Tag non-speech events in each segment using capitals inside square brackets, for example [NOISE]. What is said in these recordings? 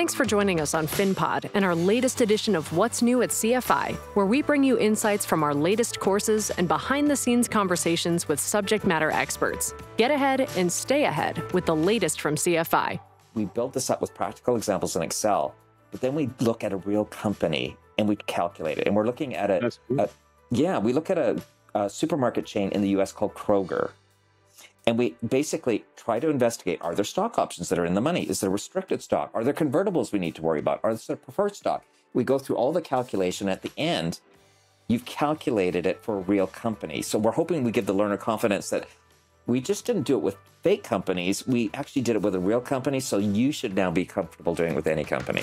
Thanks for joining us on FinPod and our latest edition of What's New at CFI, where we bring you insights from our latest courses and behind the scenes conversations with subject matter experts. Get ahead and stay ahead with the latest from CFI. We build this up with practical examples in Excel, but then we look at a real company and we calculate it. And we're looking at a, a yeah, we look at a, a supermarket chain in the US called Kroger. And we basically try to investigate are there stock options that are in the money? Is there restricted stock? Are there convertibles we need to worry about? Are there preferred stock? We go through all the calculation. At the end, you've calculated it for a real company. So we're hoping we give the learner confidence that we just didn't do it with fake companies. We actually did it with a real company. So you should now be comfortable doing it with any company.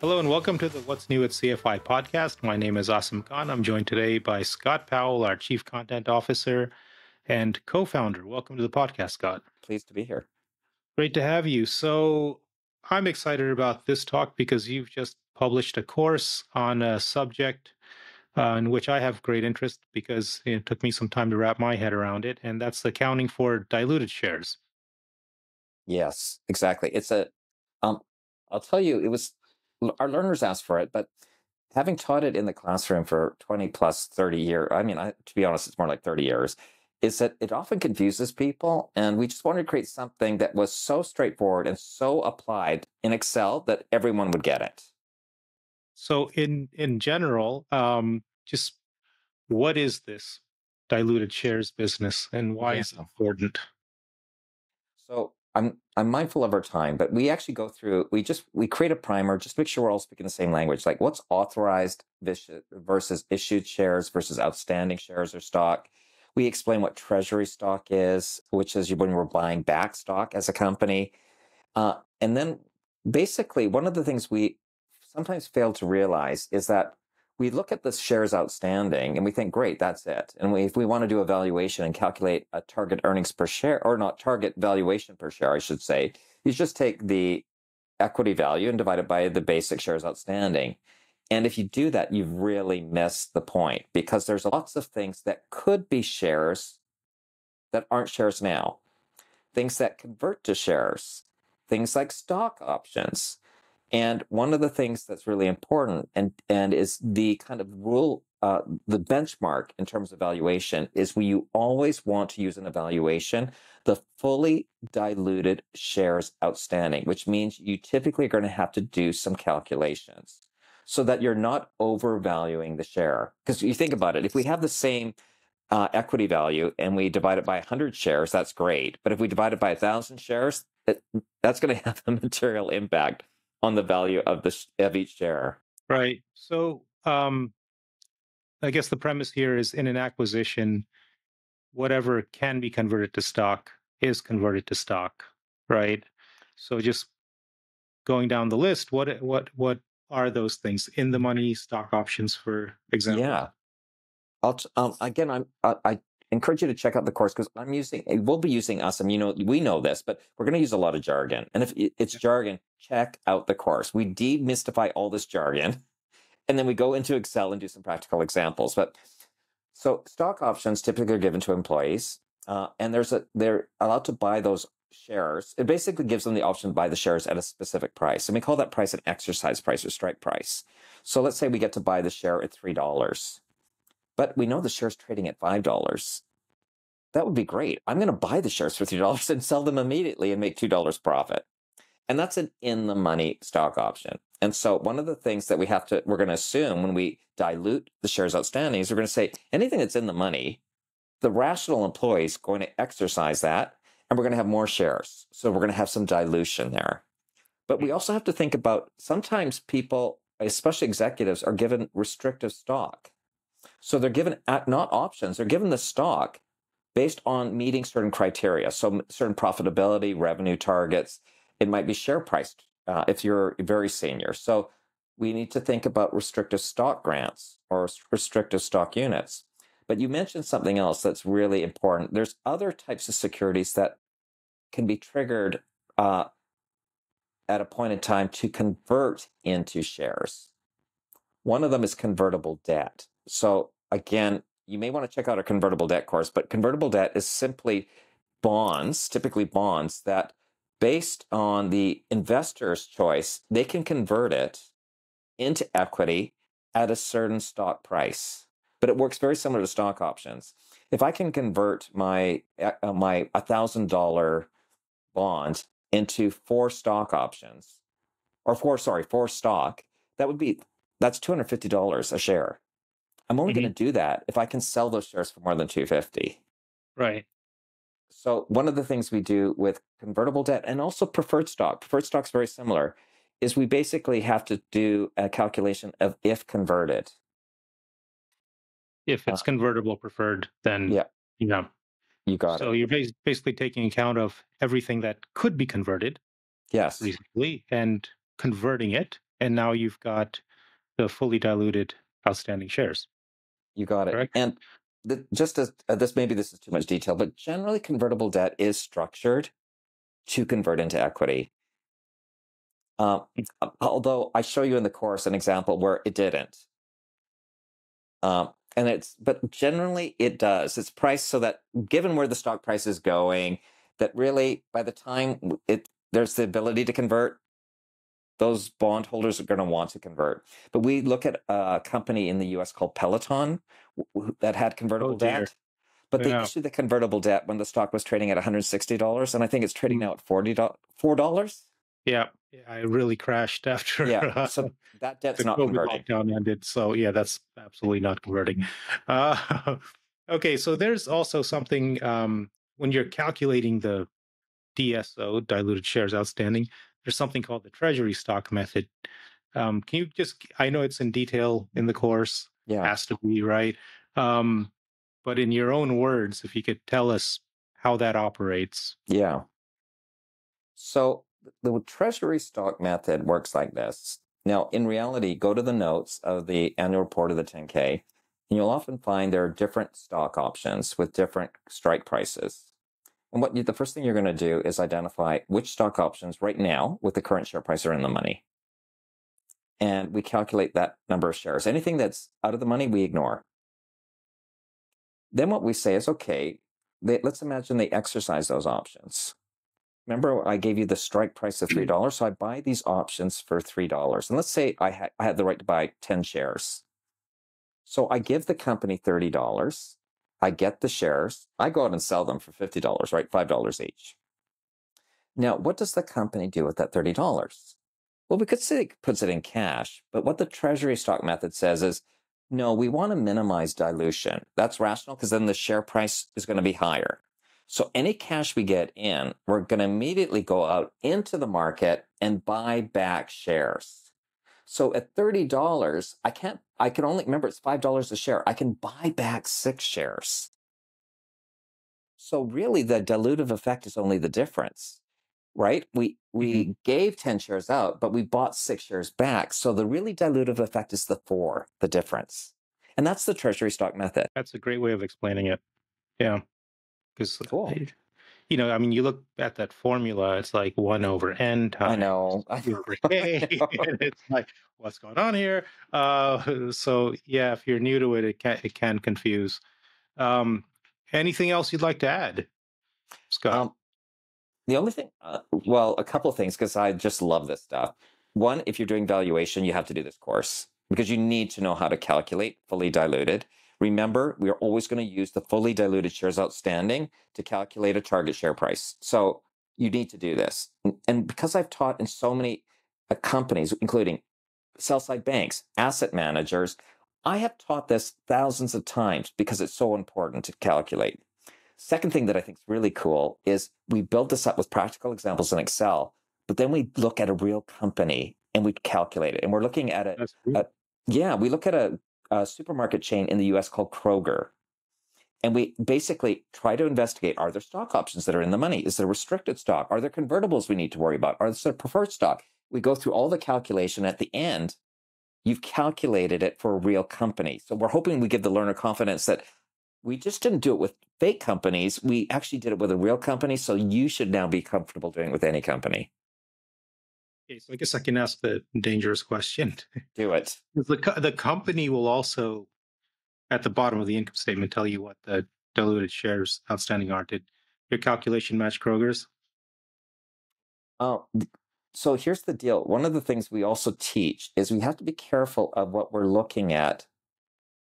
Hello and welcome to the What's New at CFI podcast. My name is Asim Khan. I'm joined today by Scott Powell, our Chief Content Officer, and co founder. Welcome to the podcast, Scott. Pleased to be here. Great to have you. So, I'm excited about this talk because you've just published a course on a subject uh, in which I have great interest because it took me some time to wrap my head around it, and that's accounting for diluted shares. Yes, exactly. It's a, um, I'll tell you, it was our learners asked for it, but having taught it in the classroom for 20 plus 30 years, I mean, I, to be honest, it's more like 30 years is that it often confuses people. And we just wanted to create something that was so straightforward and so applied in Excel that everyone would get it. So, in in general, um, just what is this diluted shares business, and why yeah. is it important? So, I'm I'm mindful of our time, but we actually go through. We just we create a primer, just make sure we're all speaking the same language. Like, what's authorized versus issued shares versus outstanding shares or stock we explain what treasury stock is, which is when we're buying back stock as a company. Uh, and then basically, one of the things we sometimes fail to realize is that we look at the shares outstanding and we think, great, that's it. And we, if we want to do a valuation and calculate a target earnings per share, or not target valuation per share, I should say, you just take the equity value and divide it by the basic shares outstanding. And if you do that, you've really missed the point because there's lots of things that could be shares that aren't shares now. Things that convert to shares, things like stock options. And one of the things that's really important and, and is the kind of rule, uh, the benchmark in terms of valuation is when you always want to use an evaluation the fully diluted shares outstanding, which means you typically are going to have to do some calculations so that you're not overvaluing the share. Because you think about it, if we have the same uh, equity value and we divide it by 100 shares, that's great. But if we divide it by 1,000 shares, it, that's going [LAUGHS] to have a material impact on the value of the of each share. Right. So, um, I guess the premise here is in an acquisition, whatever can be converted to stock is converted to stock, right? So just going down the list, what what what are those things in the money stock options, for example? Yeah. I'll, um, again, I'm, I, I encourage you to check out the course because I'm using, eh, we'll be using Asim. You know, we know this, but we're going to use a lot of jargon. And if it's jargon, check out the course. We demystify all this jargon [LAUGHS] and then we go into Excel and do some practical examples. But so stock options typically are given to employees. Uh, and there's a they're allowed to buy those shares, it basically gives them the option to buy the shares at a specific price. And we call that price an exercise price or strike price. So let's say we get to buy the share at $3, but we know the share's trading at $5. That would be great. I'm going to buy the shares for $3 [LAUGHS] and sell them immediately and make $2 profit. And that's an in the money stock option. And so one of the things that we have to, we're going to assume when we dilute the shares outstanding is we're going to say anything that's in the money, the rational employee is going to exercise that and we're going to have more shares. So we're going to have some dilution there. But we also have to think about sometimes people, especially executives, are given restrictive stock. So they're given not options, they're given the stock based on meeting certain criteria. So certain profitability, revenue targets. It might be share price uh, if you're very senior. So we need to think about restrictive stock grants or restrictive stock units. But you mentioned something else that's really important. There's other types of securities that can be triggered uh, at a point in time to convert into shares. One of them is convertible debt. So, again, you may want to check out our convertible debt course, but convertible debt is simply bonds, typically bonds, that based on the investor's choice, they can convert it into equity at a certain stock price. But it works very similar to stock options. If I can convert my uh, my thousand dollar bond into four stock options, or four sorry four stock, that would be that's two hundred fifty dollars a share. I'm only mm-hmm. going to do that if I can sell those shares for more than 250. Right. So one of the things we do with convertible debt and also preferred stock, preferred stock's very similar, is we basically have to do a calculation of if converted. If it's uh, convertible preferred, then yeah, you know, you got so it. So you're basically taking account of everything that could be converted. Yes. Reasonably, and converting it, and now you've got the fully diluted outstanding shares. You got it. Correct? And the, just as uh, this, maybe this is too much detail, but generally convertible debt is structured to convert into equity. Um, mm. although I show you in the course an example where it didn't. Um, and it's, but generally it does. It's priced so that given where the stock price is going, that really by the time it there's the ability to convert, those bondholders are going to want to convert. But we look at a company in the US called Peloton that had convertible oh, debt. But yeah. they issued the convertible debt when the stock was trading at $160. And I think it's trading mm. now at $40, $4. Yeah. I really crashed [LAUGHS] after yeah. So that debt's the not COVID converting. lockdown ended. So yeah, that's absolutely not converting. [LAUGHS] Uh, okay. So there's also something um, when you're calculating the DSO, diluted shares outstanding, there's something called the treasury stock method. Um, can you just, I know it's in detail in the course, yeah. has to be, right? Um, but in your own words, if you could tell us how that operates. Yeah. So the treasury stock method works like this. Now, in reality, go to the notes of the annual report of the 10K, and you'll often find there are different stock options with different strike prices. And what you, the first thing you're going to do is identify which stock options right now with the current share price are in the money. And we calculate that number of shares. Anything that's out of the money, we ignore. Then what we say is, okay, they, let's imagine they exercise those options. Remember, I gave you the strike price of $3. Mm. So I buy these options for $3. And let's say I, ha- I had the right to buy 10 shares. So I give the company $30 I get the shares. I go out and sell them for $50, right? $5 each. Now, what does the company do with that $30? Well, we could say it puts it in cash, but what the treasury stock method says is no, we want to minimize dilution. That's rational because then the share price is going to be higher. So any cash we get in, we're going to immediately go out into the market and buy back shares. So at $30, I can't, I can only, remember it's $5 a share. I can buy back six shares. So really the dilutive effect is only the difference, right? We, we mm-hmm. gave 10 shares out, but we bought six shares back. So the really dilutive effect is the four, the difference. And that's the treasury stock method. That's a great way of explaining it. Yeah. Because cool you know, I mean, you look at that formula, it's like one over n times [LAUGHS] I know. I know. [LAUGHS] and it's like, what's going on here? Uh, [LAUGHS] so yeah, if you're new to it, it can it can confuse. Um, anything else you'd like to add, Scott? Um, the only thing, uh, well, a couple of things because I just love this stuff. One, if you're doing valuation, you have to do this course because you need to know how to calculate fully diluted. Remember, we are always going to use the fully diluted shares outstanding to calculate a target share price. So you need to do this. And because I've taught in so many uh, companies, including sell side banks, asset managers, I have taught this thousands of times because it's so important to calculate. Second thing that I think is really cool is we build this up with practical examples in Excel, but then we look at a real company and we calculate it. And we're looking at a, a yeah, we look at a a supermarket chain in the US called Kroger. And we basically try to investigate are there stock options that are in the money? Is there restricted stock? Are there convertibles we need to worry about? Are there preferred stock? We go through all the calculation. At the end, you've calculated it for a real company. So we're hoping we give the learner confidence that we just didn't do it with fake companies. We actually did it with a real company. So you should now be comfortable doing it with any company. Okay, so I guess I can ask the dangerous question. Do it. [LAUGHS] The, the company will also, at the bottom of the income statement, tell you what the diluted shares outstanding are. Did your calculation match Kroger's? Uh, so here's the deal. One of the things we also teach is we have to be careful of what we're looking at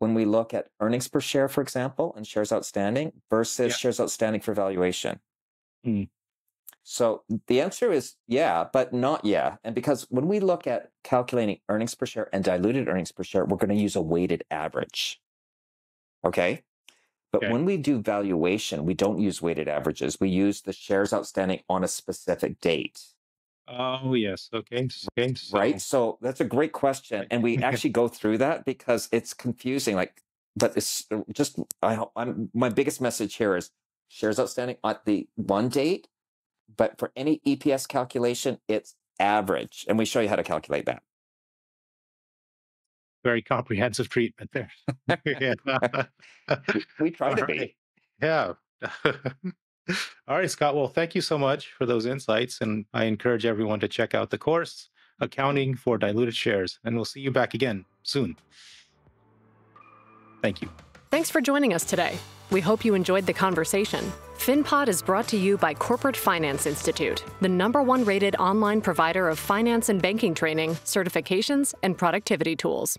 when we look at earnings per share, for example, and shares outstanding versus Yeah. shares outstanding for valuation. Hmm. So the answer is yeah, but not yeah. And because when we look at calculating earnings per share and diluted earnings per share, we're going to use a weighted average. Okay. But Okay. when we do valuation, we don't use weighted averages. We use the shares outstanding on a specific date. Oh yes. Okay. Okay. So, Right. So that's a great question. And we [LAUGHS] actually go through that because it's confusing. Like, but it's uh, just, I, I'm, my biggest message here is shares outstanding at the one date, but for any EPS calculation, it's average. And we show you how to calculate that. Very comprehensive treatment there. [LAUGHS] We, [LAUGHS] we try to All be. Yeah. [LAUGHS] All right, Scott. Well, thank you so much for those insights. And I encourage everyone to check out the course, Accounting for Diluted Shares. And we'll see you back again soon. Thank you. Thanks for joining us today. We hope you enjoyed the conversation. FinPod is brought to you by Corporate Finance Institute, the number one rated online provider of finance and banking training, certifications, and productivity tools.